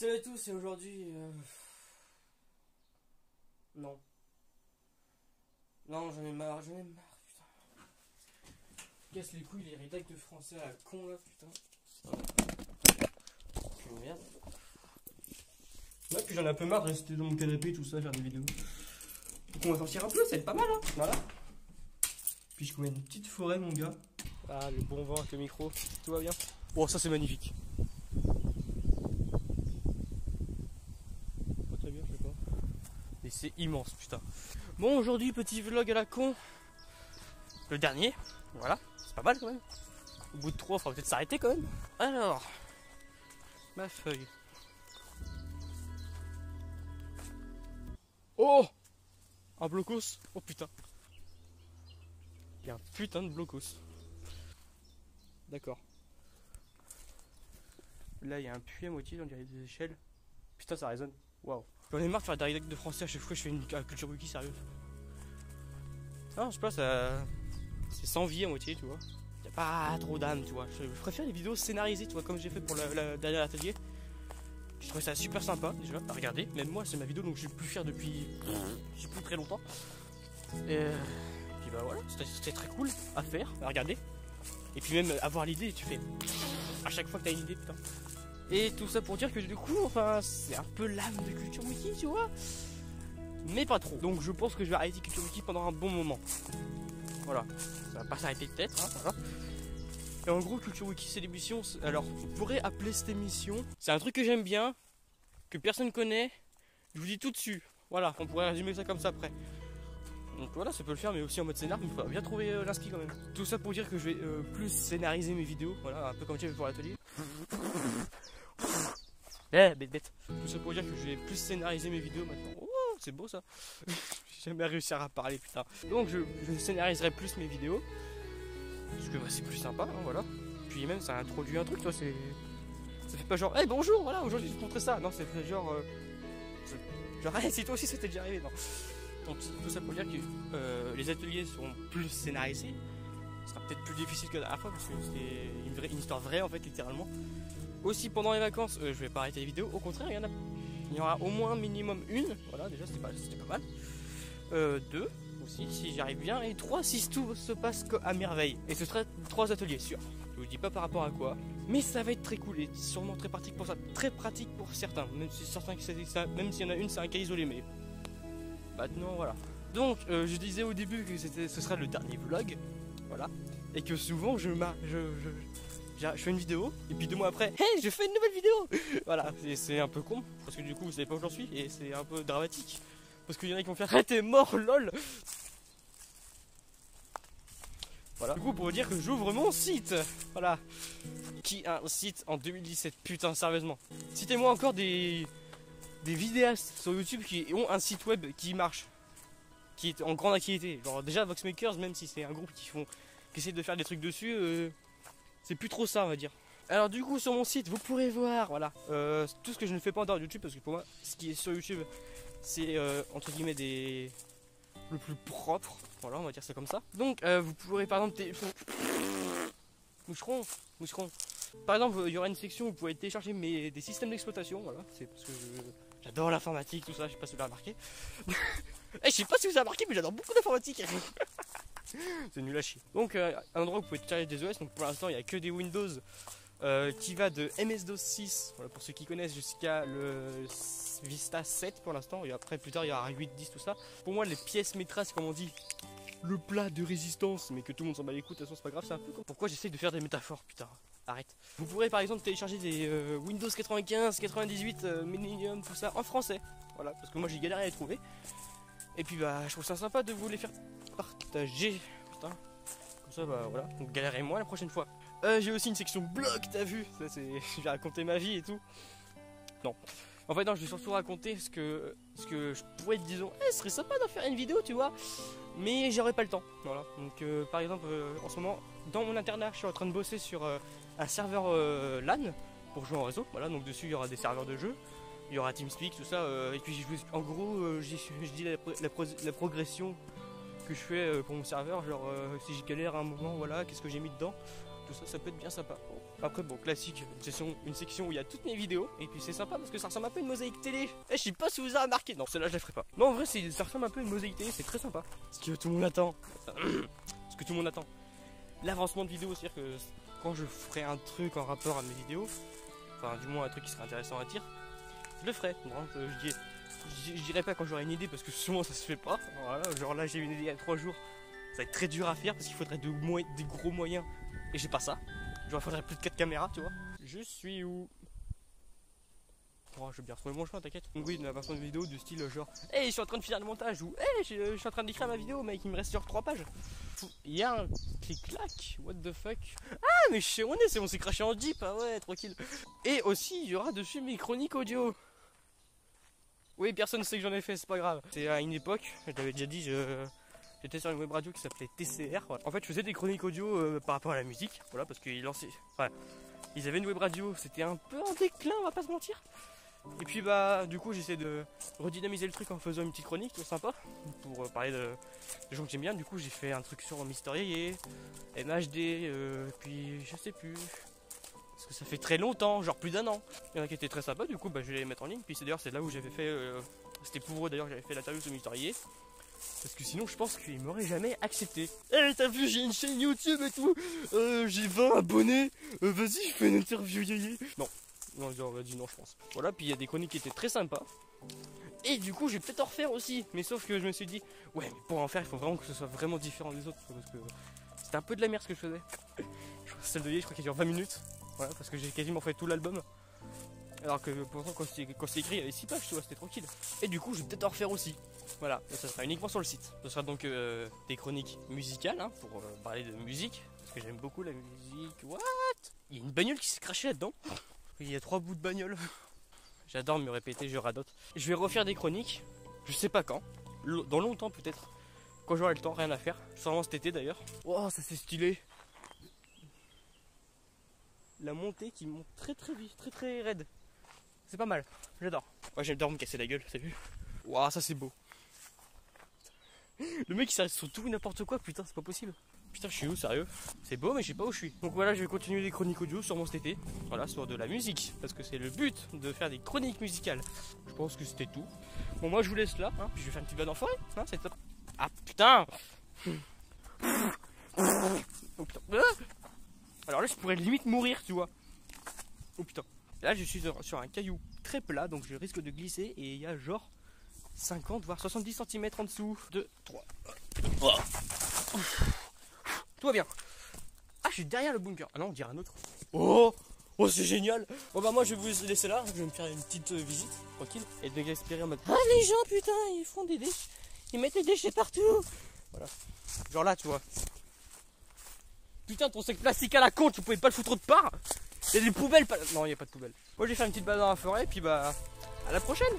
Salut à tous et aujourd'hui... euh, Non. Non, j'en ai marre, j'en ai marre, putain. Casse les couilles les rédacts de français à la con là, putain. Putain de merde. Ouais, puis j'en ai un peu marre de rester dans mon canapé tout ça, faire des vidéos. Donc on va sortir un peu, ça va être pas mal, hein. Voilà. Puis je connais une petite forêt, mon gars. Ah, le bon vent avec le micro, tout va bien? Bon, ça c'est magnifique. Pas très bien, je sais pas. C'est immense, putain. Bon, aujourd'hui, petit vlog à la con. Le dernier, voilà, c'est pas mal quand même. Au bout de trois, il faudra peut-être s'arrêter quand même. Alors, ma feuille. Oh Un blocos Oh putain. Il y a un putain de blocos. D'accord. Là, il y a un puits à moitié, on dirait des échelles. Putain, ça résonne. Waouh. J'en ai marre de faire des rédacts de français à chaque fois que je fais une culture wiki sérieuse. Ah, je sais pas, ça. C'est sans vie à moitié, tu vois. Y a pas trop d'âme, tu vois. Je préfère les vidéos scénarisées, tu vois, comme j'ai fait pour le, dernier atelier. Je trouvais ça super sympa, déjà, à regarder. Même moi, c'est ma vidéo, donc je suis plus fier depuis. Je plus très longtemps. Et. euh, puis bah voilà, c'était très cool à faire, à regarder. Et puis même avoir l'idée, tu fais. À chaque fois que t'as une idée, putain. Et tout ça pour dire que du coup, enfin, c'est un peu l'âme de Culture Wiki, tu vois. Mais pas trop. Donc je pense que je vais arrêter Culture Wiki pendant un bon moment. Voilà. Ça va pas s'arrêter peut-être, hein, voilà. Et en gros, Culture Wiki, c'est l'émission. Alors, on pourrait appeler cette émission. C'est un truc que j'aime bien, que personne connaît. Je vous dis tout dessus. Voilà, on pourrait résumer ça comme ça après. Donc voilà, ça peut le faire, mais aussi en mode scénar, mais il faudra bien trouver euh, l'inspi quand même. Tout ça pour dire que je vais euh, plus scénariser mes vidéos, voilà, un peu comme j'ai fait pour l'atelier. Eh, bête, bête. Tout ça pour dire que je vais plus scénariser mes vidéos maintenant. Oh, c'est beau ça. J'ai jamais réussi à parler, putain. Donc je, scénariserai plus mes vidéos. Parce que bah, c'est plus sympa, hein, voilà. Puis même, ça introduit un truc, toi, c'est. Ça fait pas genre, hey bonjour, voilà, aujourd'hui je vais te montrer ça. Non, c'est genre. euh, Genre, si toi aussi c'était déjà arrivé, non. Donc tout ça pour dire que euh, les ateliers seront plus scénarisés. Ce sera peut-être plus difficile que la dernière fois parce que vraie- une histoire vraie en fait, littéralement. Aussi pendant les vacances, euh, je vais pas arrêter les vidéos. Au contraire, il y en a, il y aura au moins minimum une. Voilà, déjà c'était pas, mal. Euh, deux aussi, si j'y arrive bien. Et trois, si tout se passe à merveille. Et ce sera trois ateliers, sûr. Je vous dis pas par rapport à quoi, mais ça va être très cool et sûrement très pratique pour ça, très pratique pour certains. Même si certains, ça- même s'il y en a une, c'est un cas isolé, mais maintenant voilà. Donc, euh, je disais au début que ce sera le dernier vlog, voilà, et que souvent je, je, je, je- fais une vidéo, et puis deux mois après, hey, je fais une nouvelle vidéo Voilà, c'est un peu con, parce que du coup, vous savez pas où j'en suis, et c'est un peu dramatique. Parce qu'il y en a qui vont faire, hey, t'es mort, lol Voilà. Du coup, pour vous dire que j'ouvre mon site Voilà. Qui a un site en 2017 Putain, sérieusement. Citez-moi encore des, des vidéastes sur YouTube qui ont un site web qui marche, qui est en grande activité. Genre déjà Voxmakers, même si c'est un groupe qui font, qui essaie de faire des trucs dessus, euh, c'est plus trop ça, on va dire. Alors du coup sur mon site, vous pourrez voir, voilà, euh, tout ce que je ne fais pas en dehors de YouTube parce que pour moi, ce qui est sur YouTube, c'est euh, entre guillemets des le plus propre. Voilà, on va dire ça comme ça. Donc euh, vous pourrez par exemple té- moucheron, moucheron. Par exemple, il y aura une section où vous pouvez télécharger mes, des systèmes d'exploitation. Voilà, c'est parce que j'adore l'informatique, tout ça. Je sais pas si vous l'avez remarqué. Eh, je sais pas si vous avez remarqué, mais j'adore beaucoup d'informatique. c'est nul à chier. Donc, euh, un endroit où vous pouvez télécharger des OS. Donc, pour l'instant, il n'y a que des Windows euh, qui va de MS-DOS 6, voilà, pour ceux qui connaissent, jusqu'à le Vista 7 pour l'instant. Et après, plus tard, il y aura 8, 10, tout ça. Pour moi, les pièces maîtresses, comme on dit, le plat de résistance, mais que tout le monde s'en bat les couilles, de toute façon, c'est pas grave, c'est un peu. Pourquoi j'essaye de faire des métaphores, putain Arrête. Vous pourrez par exemple télécharger des euh, Windows 95, 98, euh, Millennium, tout ça en français. Voilà, parce que moi j'ai galéré à les trouver. Et puis bah, je trouve ça sympa de vous les faire partager. Putain. Comme ça, bah voilà. Donc galérez moins la prochaine fois. Euh, j'ai aussi une section blog, t'as vu? Ça, c'est. Je vais raconter ma vie et tout. Non. En fait, non, je vais surtout raconter ce que, ce que je pourrais te disons. Eh, ce serait sympa d'en faire une vidéo, tu vois. Mais j'aurais pas le temps. Voilà. Donc, euh, par exemple, euh, en ce moment, dans mon internat, je suis en train de bosser sur un serveur LAN pour jouer en réseau. Voilà. Donc, dessus, il y aura des serveurs de jeu. Il y aura TeamSpeak, tout ça. et puis, en gros, je dis la progression que je fais euh, pour mon serveur. Genre, euh, si je galère à un moment, voilà, qu'est-ce que j'ai mis dedans. tout ça, ça peut être bien sympa. Après, bon, classique, une section, une section où il y a toutes mes vidéos. Et puis c'est sympa parce que ça ressemble un peu à une mosaïque télé. Eh, je sais pas si vous avez remarqué. Non, celle-là, je la ferai pas. Non, en vrai, ça ressemble un peu à une mosaïque télé, c'est très sympa. Ce que tout le monde attend? Ce que tout le monde attend? L'avancement de vidéo, c'est-à-dire que quand je ferai un truc en rapport à mes vidéos, enfin, du moins un truc qui serait intéressant à dire, je le ferai. je, dirais pas quand j'aurai une idée parce que souvent ça se fait pas. Voilà, genre là, j'ai une idée il y a 3 jours. Ça va être très dur à faire parce qu'il faudrait de des gros moyens. Et j'ai pas ça. Genre, il faudrait plus de 4 caméras, tu vois. Je suis où? Oh, je vais bien retrouver mon chemin, t'inquiète. Oui, une version de vidéo du style genre, hey, je suis en train de finir le montage ou hey, je, suis en train d'écrire ma vidéo, mec, il me reste sur 3 pages. Il y a un clic-clac, what the fuck. Ah, mais je sais où on est, c'est on s'est craché en jeep, ah ouais, tranquille. Et aussi, il y aura dessus mes chroniques audio. Oui, personne ne sait que j'en ai fait, c'est pas grave. C'est à une époque, je t'avais déjà dit, J'étais sur une web radio qui s'appelait TCR. En fait, je faisais des chroniques audio euh, par rapport à la musique. Voilà, parce qu'ils lançaient. Enfin, ils avaient une web radio. C'était un peu en déclin, on va pas se mentir. Et puis, bah, du coup, j'essaie de redynamiser le truc en faisant une petite chronique sympa pour euh, parler de, gens que j'aime bien. Du coup, j'ai fait un truc sur Mister Yeye, MHD, euh, puis je sais plus. Que ça fait très longtemps, genre plus d'un an. Il y en a qui étaient très sympas, du coup, bah, je vais les mettre en ligne. Puis c'est d'ailleurs, c'est là où j'avais fait. C'était pour eux d'ailleurs, j'avais fait l'interview sur Yeye. Parce que sinon, je pense qu'il m'aurait jamais accepté. Eh, t'as vu, j'ai une chaîne YouTube et tout. Euh, j'ai 20 abonnés. Euh, vas-y, fais une interview, yéyé. Non, non, j'aurais dit non, je pense. Voilà, puis il y a des chroniques qui étaient très sympas. Et du coup, je vais peut-être en refaire aussi. Mais sauf que je me suis dit, ouais, mais pour en faire, il faut vraiment que ce soit vraiment différent des autres. Parce que c'était un peu de la merde ce que je faisais. Celle de Yé, je crois qu'elle dure 20 minutes. Voilà, parce que j'ai quasiment fait tout l'album. Alors que pourtant, quand c'est écrit, il y avait 6 pages, tu vois, c'était tranquille. Et du coup, je vais peut-être en refaire aussi. Voilà, ça sera uniquement sur le site. Ce sera donc euh, des chroniques musicales, hein, pour euh, parler de musique, parce que j'aime beaucoup la musique. What? Il y a une bagnole qui s'est crachée là-dedans. Il y a trois bouts de bagnole. J'adore me répéter, je radote. Je vais refaire des chroniques, je sais pas quand, dans longtemps peut-être. Quand j'aurai le temps, rien à faire. Sûrement cet été d'ailleurs. Oh, ça c'est stylé. La montée qui monte très très vite, très très raide. C'est pas mal, j'adore. Ouais, j'adore me casser la gueule, t'as vu Waouh, ça c'est beau. Le mec il s'arrête sur tout n'importe quoi, putain, c'est pas possible. Putain, je suis où, sérieux C'est beau, mais je sais pas où je suis. Donc voilà, je vais continuer les chroniques audio sur mon cet été. Voilà, sur de la musique. Parce que c'est le but de faire des chroniques musicales. Je pense que c'était tout. Bon, moi je vous laisse là, hein, puis je vais faire une petite balade en forêt. Hein, c'est top. Ah putain Oh putain. Ah Alors là, je pourrais limite mourir, tu vois. Oh putain. Là, je suis sur un caillou très plat, donc je risque de glisser. Et il y a genre 50 voire 70 cm en dessous. 2, 3. Tout va bien. Ah, je suis derrière le bunker. Ah non, on dirait un autre. Oh Oh, c'est génial Bon bah moi je vais vous laisser là, je vais me faire une petite euh, visite, tranquille, et de m'expérimenter en mode Ah les gens putain, ils font des déchets, ils mettent des déchets partout Voilà. Genre là tu vois. Putain ton sac plastique à la con, tu pouvais pas le foutre autre part Il y a des poubelles pas... Non y a pas de poubelles. Moi je vais faire une petite balade dans la forêt, puis bah à la prochaine